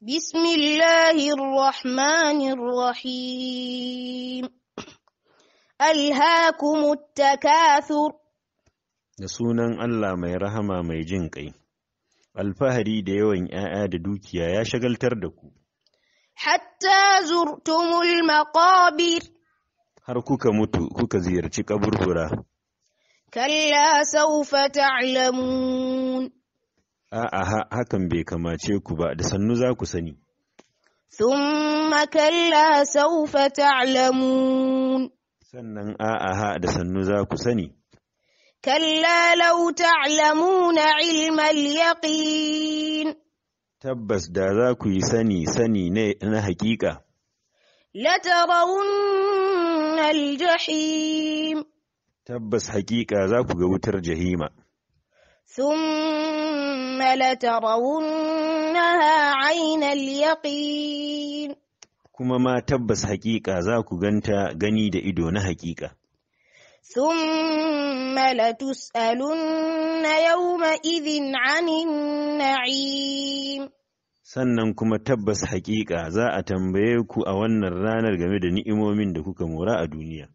بسم الله الرحمن الرحيم ألهاكم التكاثر da sunan Allah mai rahama mai jin ƙai, alfahari da yawan ‘ya'ya da dukiya ya shagaltar da ku, حتى زرتم المقابر har kuka mutu kuka ziyarci kaburbura, كلا سوف تعلمون a'a ha- hakan bai kamace ku ba da sannu za ku sani, ثم كلا سوف تعلمون sannan a'a ha da sannu za ku sani, كلا لو تعلمون علم اليقين tabbas da za ku yi sani sani ne na hakika, لترون الجحيم tabbas hakika za ku ga wutar jahima, ثم لترونها عين اليقين kuma ma tabbas hakika za ku ganta gani da ido na hakika. ثم لتسألن يومئذ عن النعيم sannan kuma tabbas haƙiƙa za a tambaye ku a wannan ranar game da ni'imomin da kuka mora a duniya.